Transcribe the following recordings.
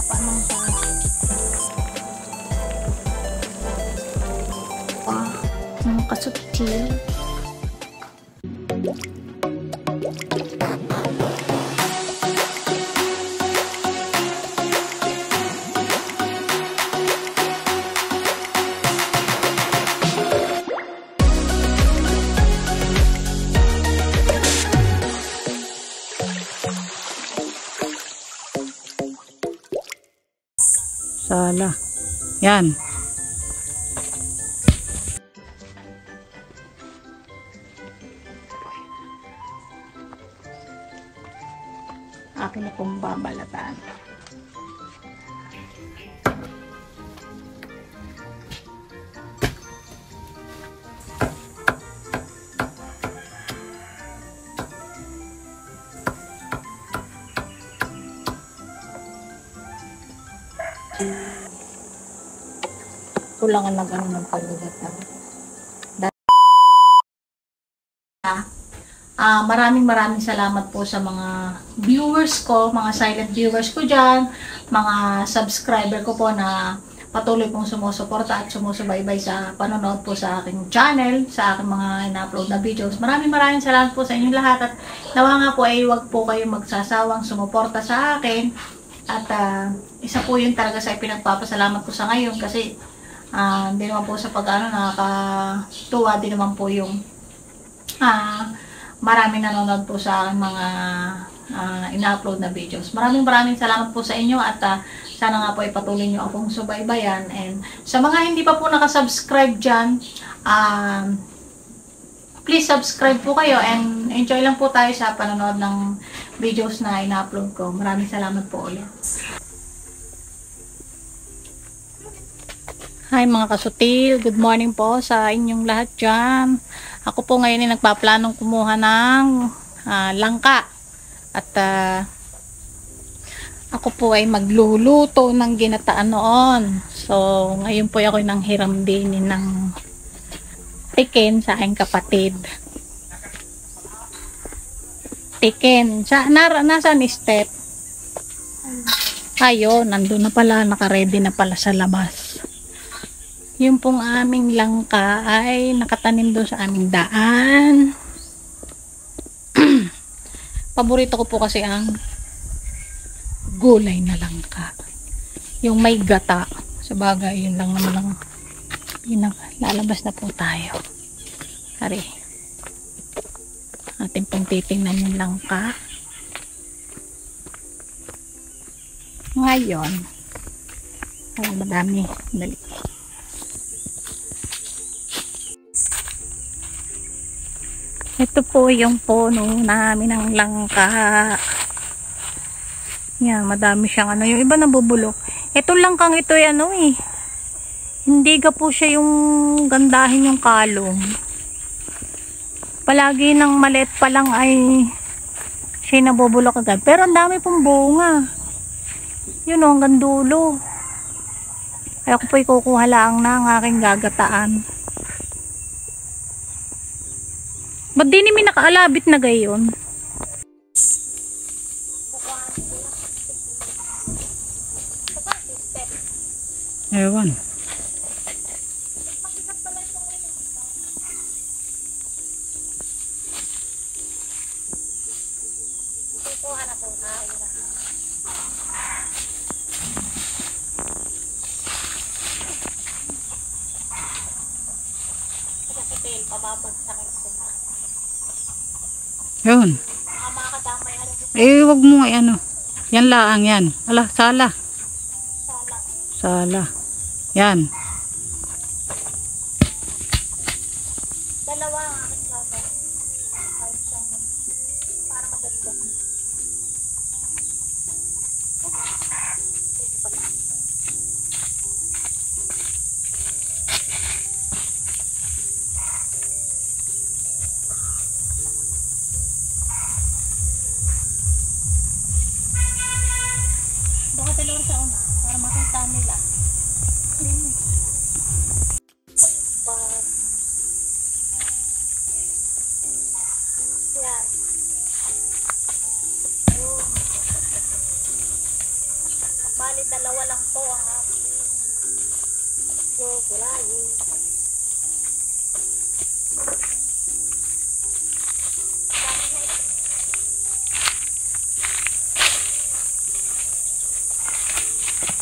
haba ng Yan. Akin na pong babalatan. Kulangan lang ano ng palugatan. Ah, maraming maraming salamat po sa mga viewers ko, mga silent viewers ko dyan, mga subscriber ko po na patuloy pong sumusuporta at sumusubaybay sa panonood po sa aking channel, sa aking mga ina-upload na videos. Maraming maraming salamat po sa inyong lahat at nawa nga po ay huwag po kayong magsasawang sumuporta sa akin at ah, isa po yun talaga sa pinagpapasalamat ko sa ngayon kasi ah, hindi naman po sa pag-ano nakakatuwa din naman po yung ah, marami nanonood po sa aking mga ah, ina-upload na videos. Maraming maraming salamat po sa inyo at ah, sana nga po ipatuloy nyo akong subaybayan. And sa mga hindi pa po nakasubscribe dyan, um, please subscribe po kayo and enjoy lang po tayo sa panonood ng videos na ina-upload ko. Maraming salamat po ulit. Hi mga kasutil, good morning po sa inyong lahat dyan. Ako po ngayon ay nagpaplanong kumuha ng ah, langka. At ah, ako po ay magluluto ng ginataan noon. So, ngayon po ako nang hiram din ng tiken sa aking kapatid. Tiken. Sa, na, nasaan step? Ayun, nandun na pala, nakaredy na pala sa labas. Yung pong aming langka ay nakatanim doon sa aming daan. Paborito ko po kasi ang gulay na langka. Yung may gata. Sa bagay, yun lang naman ang pinag lalabas na po tayo. Hari. Ating pong titingnan yung langka. Ngayon, ay madami. Dali. Ito po yung puno namin ng langka. Yan, madami siyang ano. Yung iba nabubulok. Ito langkang ito ay ano eh. Hindi ka po siya yung gandahin yung kalong. Palagi ng maliit pa lang ay siya nabubulok agad. Pero ang dami pong bunga. Yun o, hanggang dulo. Kaya ako po ikukuha lang ang aking gagataan. Ba't di namin nakaalabit na gayon? Ewan. Yun. Eh, wag mo ay ano. Yan laang yan. Ala, sala. Sala. Yan.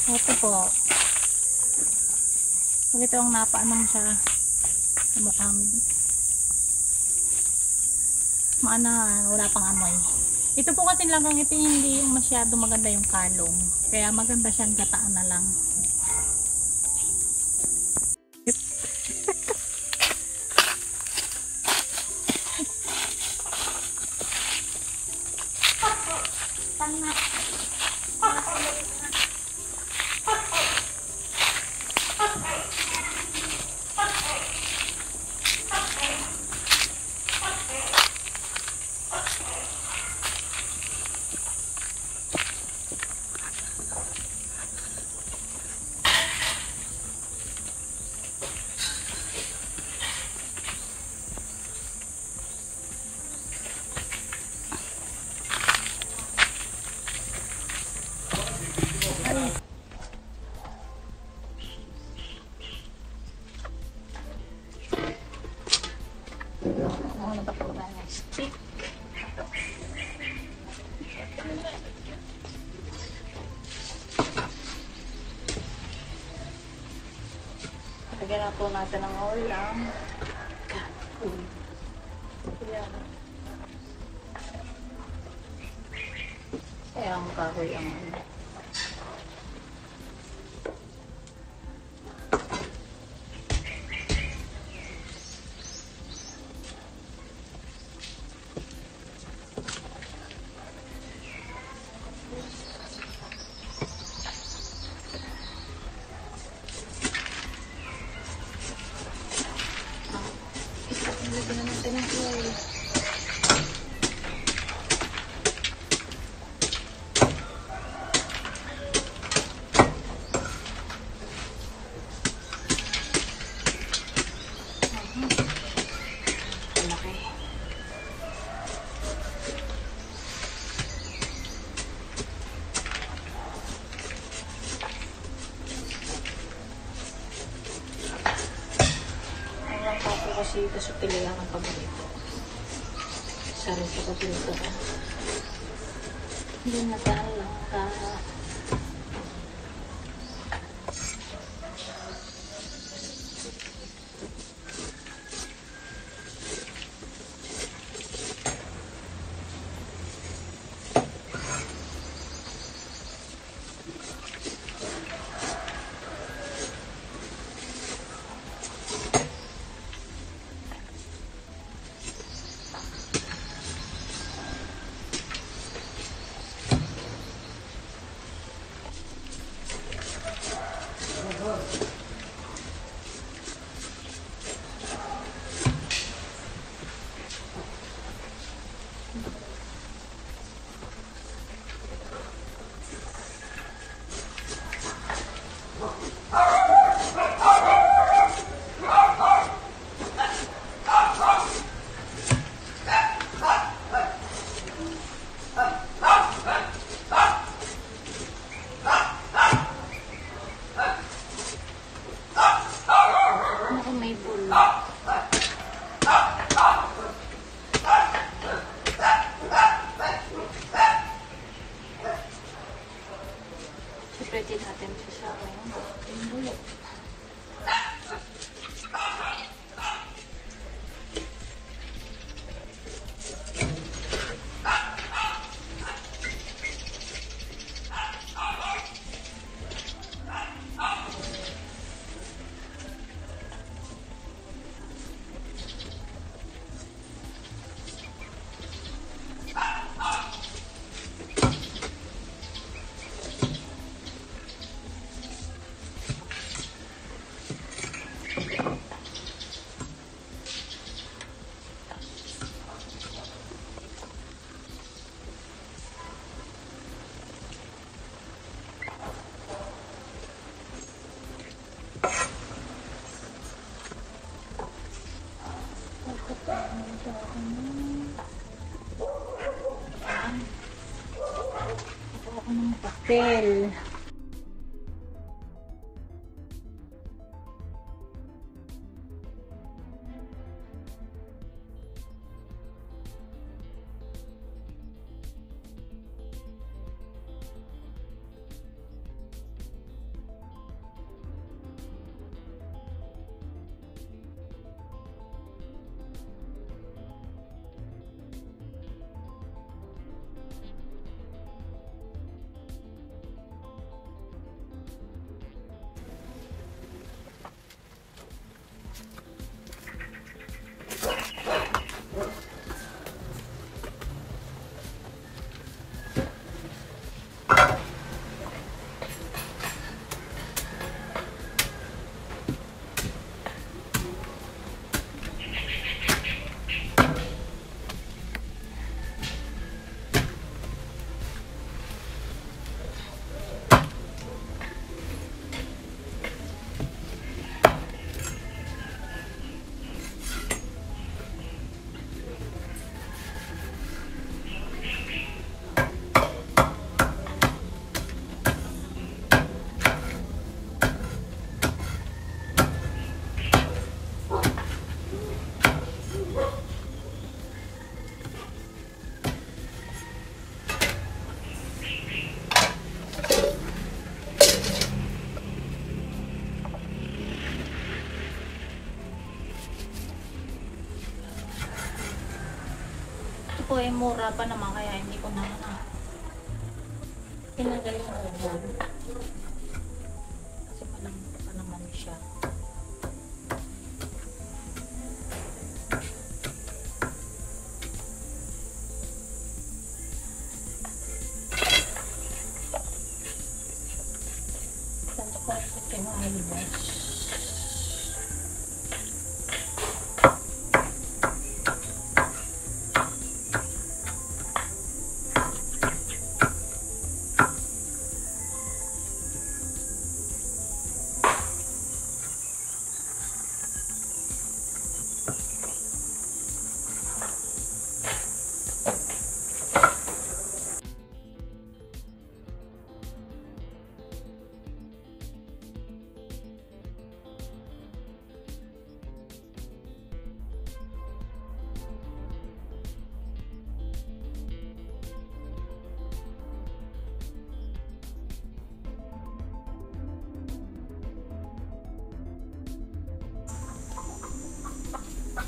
Ito po. Ito ang napaano mo siya sa mukha mo. Maana, wala pang amoy. Ito po kasi lang ito hindi masyado maganda yung kalong. Kaya maganda siyang gataan na lang. Lagyan na po natin ng oil lang. Yan. Kaya ang kahoy ang ano. Kasi pilihan ng paborito. Sarap sa paborito ko. Hindi na lang ka. Ito po ay mura pa naman kaya hindi ko na na tinanggal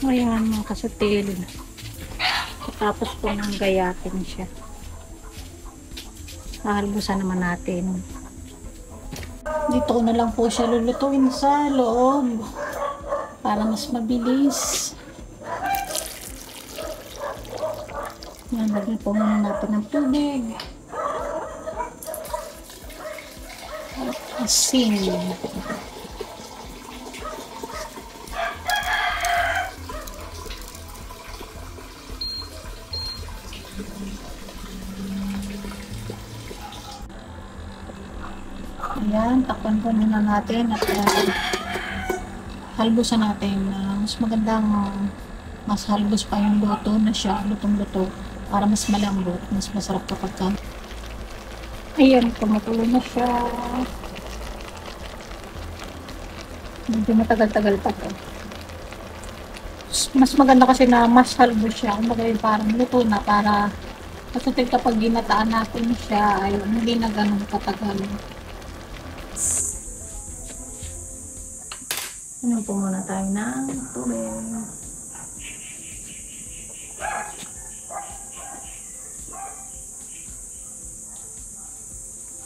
Ayan mga kasutil. Tapos po nang gayatin siya. Hahalbusan naman natin. Dito ko na lang po siya lulutuin sa loob. Para mas mabilis. Yan, lagyan po muna natin ng tubig. At asin. Muna natin at uh, halbusan natin. Uh, mas magandang mas halbos pa yung luto na siya, lutong-luto para mas malambot, mas masarap kapag ka. Ayan, tumutulo na siya. Medyo matagal-tagal pa to. Mas maganda kasi na mas halbos siya. Kumbaga yung parang luto na para kasi kapag ginataan natin siya ay hindi na ganun katagal. Ano po muna tayo ng tubig.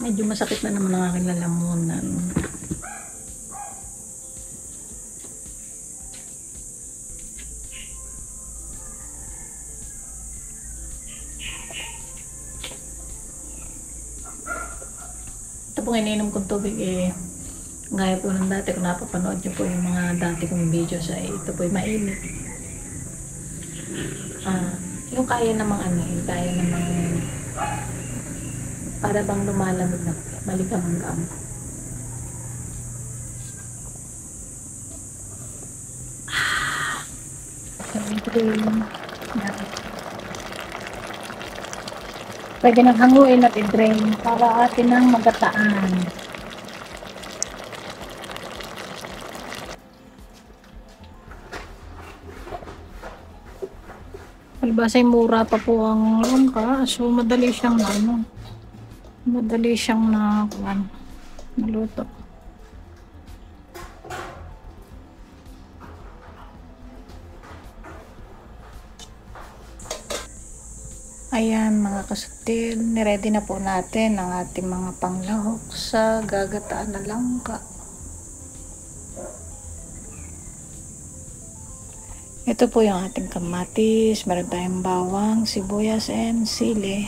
Medyo masakit na naman ang aking lalamunan. Ito pong ininom kong tubig eh, Gaya po ng dati, kung napapanood niyo po yung mga dati kong video sa ito po yung mainit. Ah, yung kaya namang ano, yung kaya namang para bang lumalamig na malikam-gam. Ah, drain. Yan. Pwede nang hanguin at i-drain para atin ang magataan. Albasay mura pa po ang langka. So, madali siyang ano. Madali siyang na, ano, naluto. Ayan mga kasutil, niready na po natin ang ating mga panglahok sa gagataan na langka. Ito po yung ating kamatis, meron tayong bawang, sibuyas, and sili.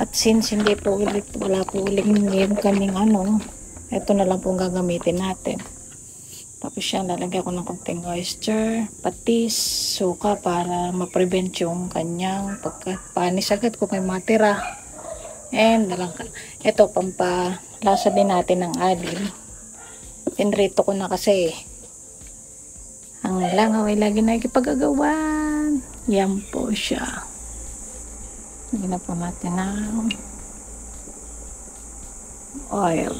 At since hindi po ulit, wala po uling yung kaming ano, ito na lang po gagamitin natin. Tapos yan, lalagyan ko ng konting oyster, patis, suka para ma-prevent yung kanyang pagkapanis agad kung may matira. And dalang ito, pampalasa din natin ng alin. Pinrito ko na kasi ang langaw ay lagi na ikipagagawan. Yan po siya. Lagyan na po natin ng oil.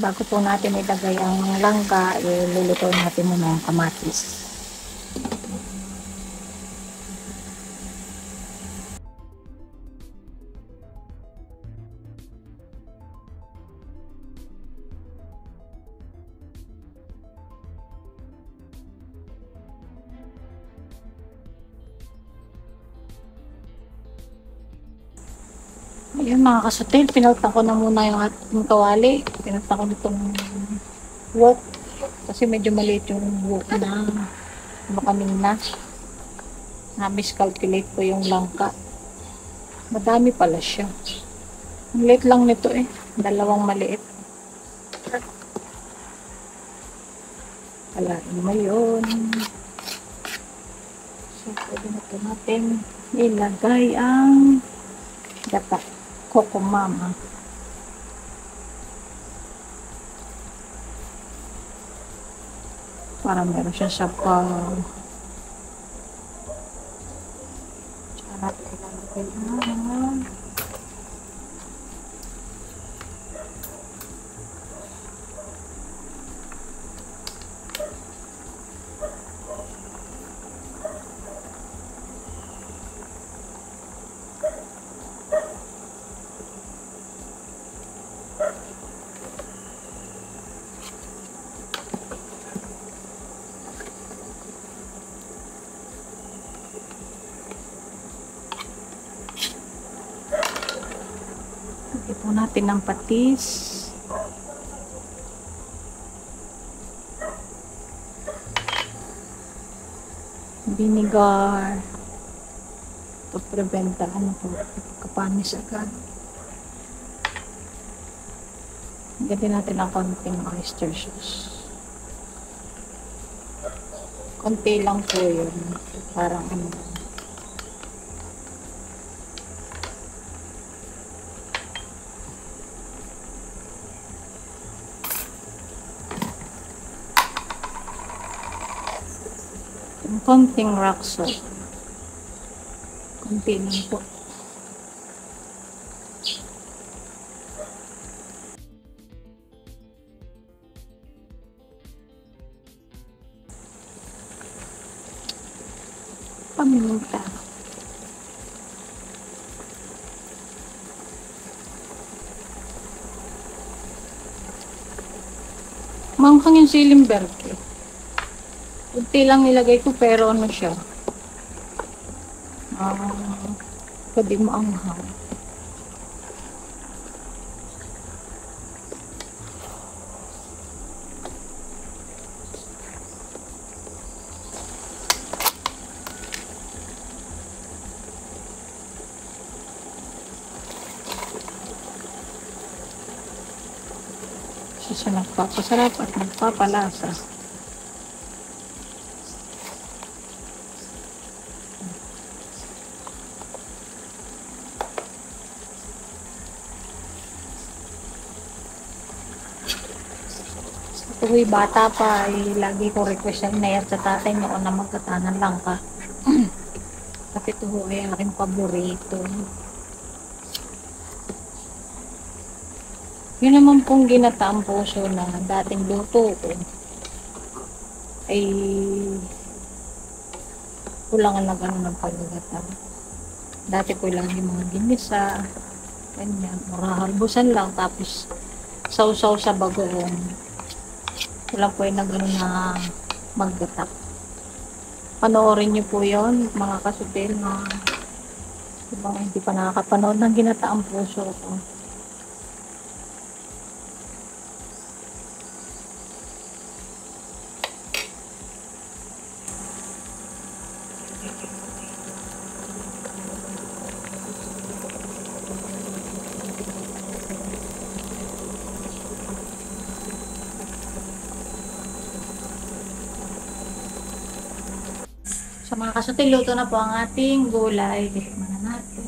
Bago po natin ilagay ang langka, iluluto natin muna ang kamatis. Ayun mga kasutil, pinaltan ko na muna yung ating kawali. Pinaltan ko nitong wok. Kasi medyo maliit yung wok na ano kanina. Na-miscalculate ko yung langka. Madami pala siya. Ang liit lang nito eh. Dalawang maliit. Kalain mo yun. So, pwede na ito natin ilagay ang gata. Coco Mama. Para meron siya sa pa... Tsaka natin ilalagay ang... Lagyan po natin ng patis. Vinegar. To prevent ano po, kapanis agad. Lagyan din natin ng konting oyster sauce. Konti lang po yun. Parang ano. Yung konting rock salt. Konti lang po. Paminta. Manghang yung siling Kunti lang nilagay ko pero ano siya. Ah, pwede mo anghang. Siya siya nagpapasarap at nagpapalasa. Tuloy bata pa, ay lagi ko request na inayat sa tatay noon na magkatanan lang ka. Kasi ito ho ay aking paborito. Yun naman pong ginataang puso na dating luto ko ay kulangan lang ano ng pagagatan. Dati ko lang yung mga ginisa, ganyan, marahalbusan lang, tapos sausaw sa bagoong. Wala po yung nag na maggatak. Panoorin niyo po yon mga kasutil na mga hindi pa nakakapanood ng ginataang puso ko. Sa mga kasutil, luto na po ang ating gulay. Tikman na natin.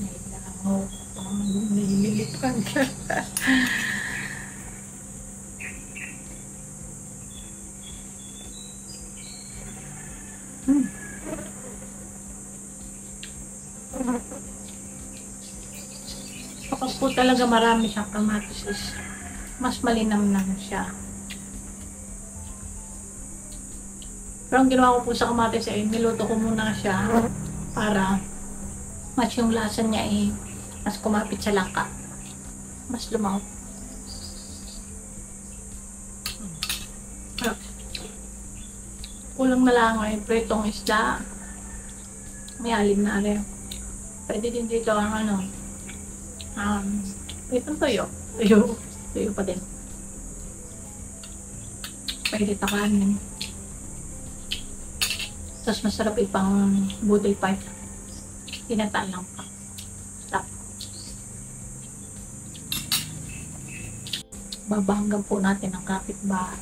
May langaw. Parang nahihilip ka. Talaga marami siyang kamatis is mas malinamnam siya. Pero ang ginawa ko po sa kamatis ay niluto ko muna siya para mas yung lasa niya ay mas kumapit sa langka. Mas lumaw. Kulang na lang ay pritong isda. May alim na rin. Pwede din dito ang ano, um, pritong toyo. Toyo. Toyo pa din. Pwede takanin. Tapos masarap ipang budol pipe. Tinataan lang pa. Stop. Babanggan po natin ang kapitbahay.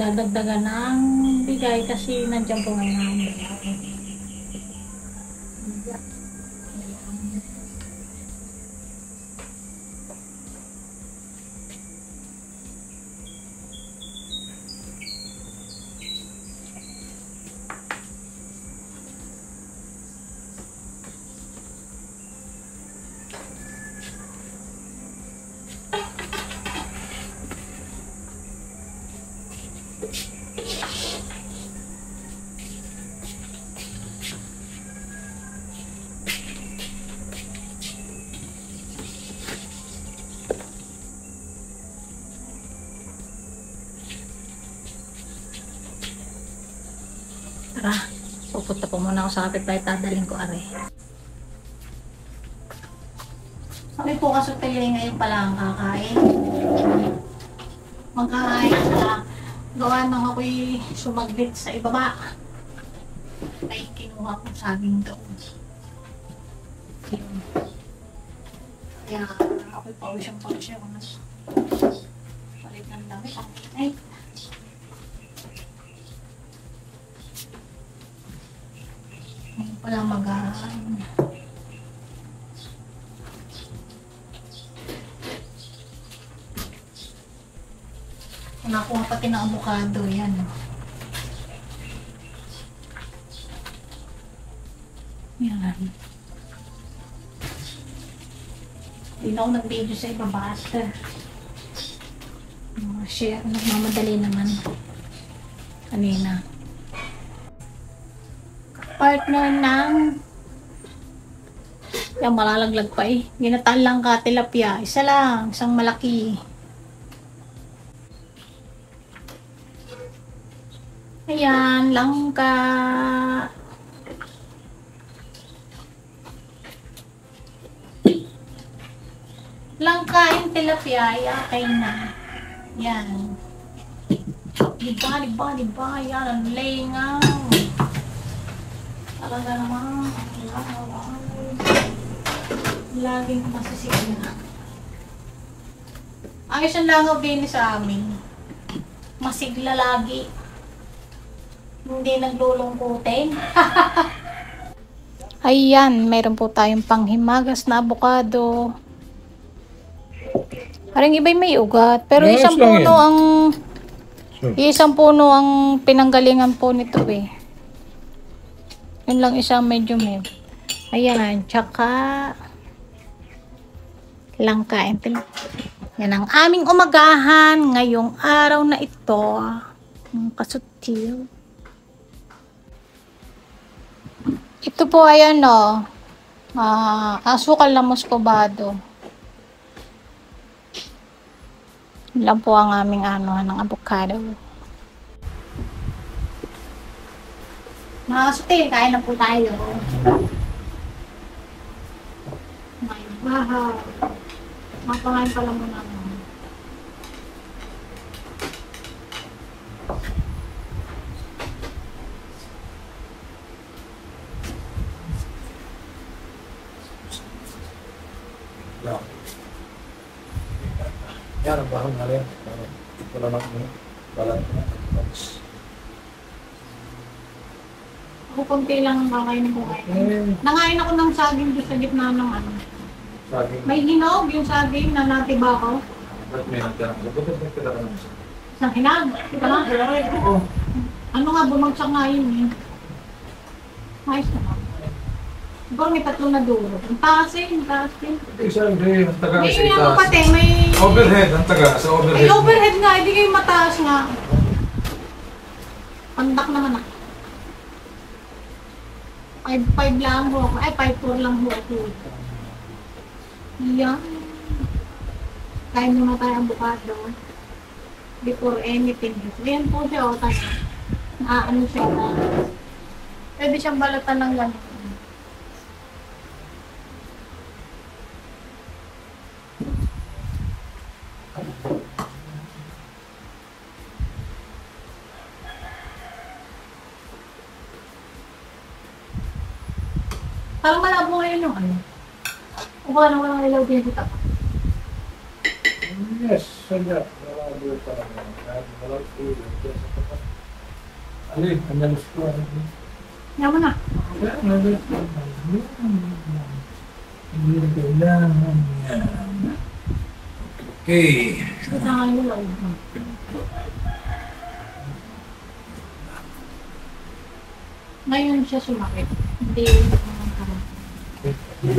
Atin pong dadagdagan ng bigay kasi nandiyan po ngayon ang pupunta po muna ako sa kapitbahay, tadaling ko are. Kami po kasi pili ngayon pala ang kakain. Magkakain na gawa nang ako'y sumaglit sa ibaba. Ay, kinuha ko sa amin doon. Kaya ako'y pawis ang pawis siya. Mas palit ng damit. Ang inay. Pala mag-aaral. Nakuha pati ng avocado yan. Yan. Hindi na ako nag-video sa iba basta. Mga share, nagmamadali naman. Kanina. Partner ng yan, malalaglag pa eh. Ginataan lang ka, tilapia. Isa lang, isang malaki. Ayan, langka. Langka yung tilapia, ay okay na. Yan. Diba, diba, diba, yan, ang lengaw. Talaga naman, wow. Laging masisigla. Ayos ang langaw din sa amin. Masigla lagi hindi naglulungkutin. Ayan, mayroon po tayong panghimagas na abukado. Parang iba'y may ugat. Pero Ayos isang puno ang... Sure. Isang puno ang pinanggalingan po nito eh. Yun lang isang medyo may. Ayan, tsaka... Langkain. Yan ang aming umagahan ngayong araw na ito. Ang kasutil. Ito po ay ano, ah, asukal na muscovado. Lang po ang aming ano, ng avocado. Mga kasutil, kain na po tayo. May bahaw. Mapakain pala muna ako. Yan ang bahang na rin. na lang mo. Balat na. Ako konti lang ang kakainin ko ngayon. Eh, Nangain ako ng saging doon sa gitna ng ano. sabi mo. May hinog yung saging na natiba ko. Ba't may nagtira ka? Ba't may nagtira ka naman? Isang hinag. Ito lang. Oo. Ano nga, bumagsak nga yun eh. Ayos naman. Siguro may tatlo na dulo. Ang taas eh, ang taas eh. Isa, hindi. Ang taga May sa ano itaas. pati, may... Overhead, ang taga sa overhead. May overhead nga, hindi kayo mataas nga. Pandak naman ah. 5-5 lang ho ako. Ay, 5-4 lang ho ako. Yan. Kain muna tayo ang bukado. Before anything. Ayan po siya, o. Tayo. Na ano siya na. Pwede siyang balatan ng gano'n. Parang malabo ngayon yung ano. O baka nang walang ilaw din kita. Yes, sadya. Marami pa naman. Tulog. Diyan sa tapat. Ali, analis ko. Yaman na. Hindi na kailangan yan. Okay. Kita nga yung ilaw. Ngayon siya sumakit. Hindi naman. Hindi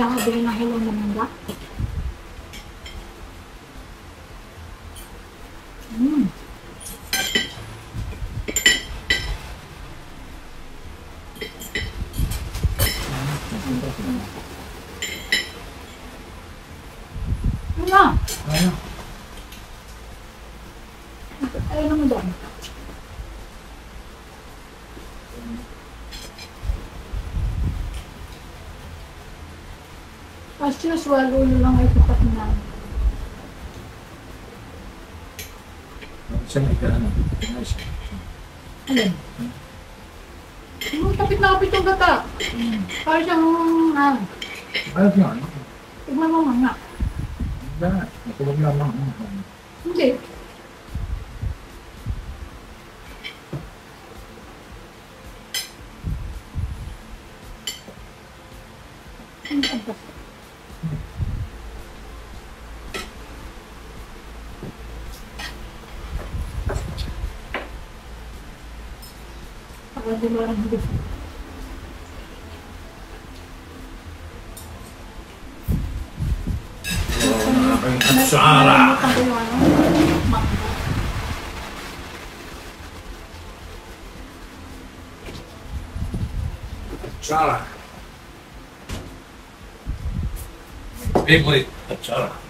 ako bili ng hilaw Usual, ulo lang ay tupat na. Saan ay ka ano? Nice. Alin? Yung kapit na kapit yung gata. Parang siyang, ah, Ayos nga. ano? tignan mo nga. Wala. Natulog lamang. Hindi. Ang ganda. Ako din mo lang hindi. Nalimutan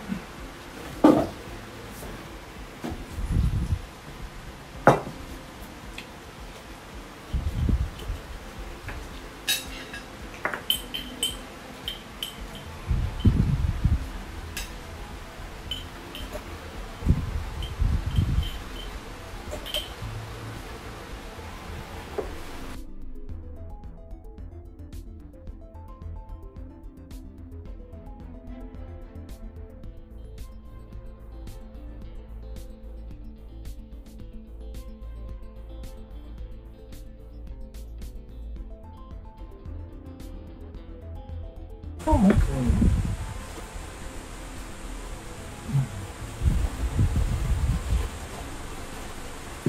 ano.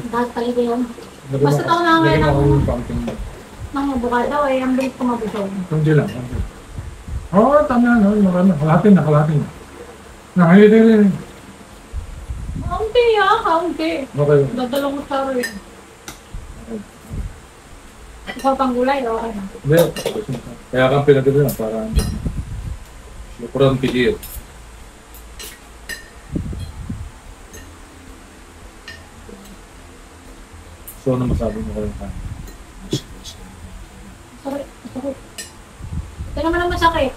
Dahil talaga yun. Basta tao na ngayon ako. Nang abukado ay ang bilis ko mabusog. Hindi lang. Oo, oh, tama na. Marami. Kalahati na, kalahati na. Nakahili rin. Kaunti ah, kaunti. Okay. Dadalong ko sa rin. Ikaw pang gulay, okay na. Hindi. Kaya kang pinagdala na para Lukuran pigil. So, ano masabi mo kayo kanin? Sakit, sakit. Ito naman ang masakit.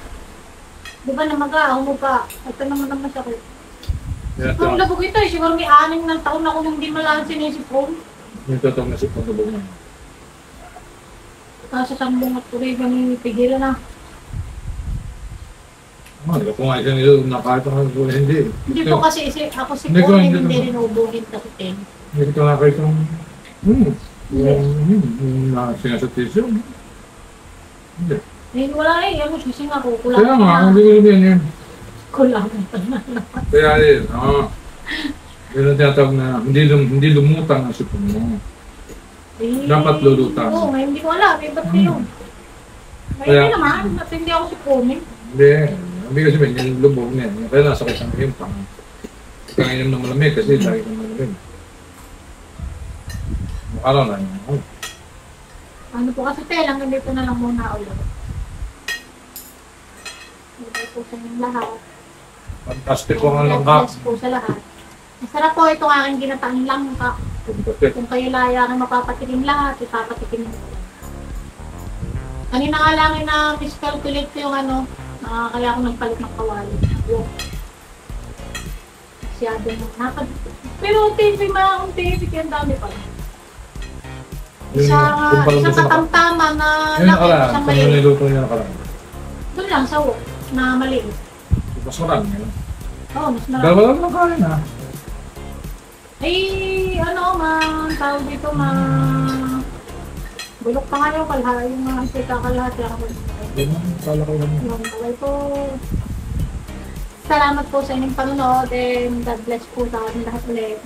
Di ba namaga, humuga. Ito naman naman sakit. Kaya Kung ito, labog ito eh, siguro may aning ng taon ako nung di malaan sinisipon. yung totoo na si Pagkabog niya. Kaso sa bungat ko rin yung pigilan na. Hindi ko nga isang ilo, nakahit ako ko hindi. Hindi Ito, po kasi isi, ako si Hindi ko, Paul, hindi hindi ko. rin ubuhin kasi tin. Hindi ko nakahit yung, hmm, yung, yung nasinga sa tissue. Hindi. Eh, wala eh, ano kasi nga ko, kulang Kaya nga, na. hindi ko sabihin yun. Kulang na. Kaya yun, ah. Yun ang tinatawag na hindi, lum, hindi lumutang ang sipon mo. Eh, Dapat lulutan. Oo, ngayon hindi ko alam, eh, ba't Hmm. yun? Ngayon Kaya- naman, ba't hindi ako si Pumi? Hindi. Hindi kasi sabihin, yung lubog niya. Kaya nasa kisang yung pang. Kanginom ng malamig kasi lagi ng malamig. Araw na yun. Oh, Ano po kasi telang, ko na lang muna ulit. Hindi po sa inyong lahat. Fantastic po ang langka. bless po sa lahat. Masarap po itong aking ginataang langka. Kung kayo laya ang mapapatikim lahat, ipapatikim mo. Kanina nga lang na miscalculate ko yung ano, ah, kaya ako nagpalit ng kawali. Yung masyado na napad. Pero unti-unti mga unti-unti ang dami pa. Yung- Isa, yung na- katamtama na Yung laki, isang kung maliit. niluto niya nakaraan. Doon lang sa wok, na maliit. Mas marami yun. Oo, mas marami. Dalawa lang lang kain ha. Ay, ano, ma, tawag dito, ma, bulok pa nga yung kalha, yung mga uh, kakalahati ako. Hindi mo, kala ko lang. Balay po. Salamat po sa inyong panonood and God bless po sa ating lahat ulit.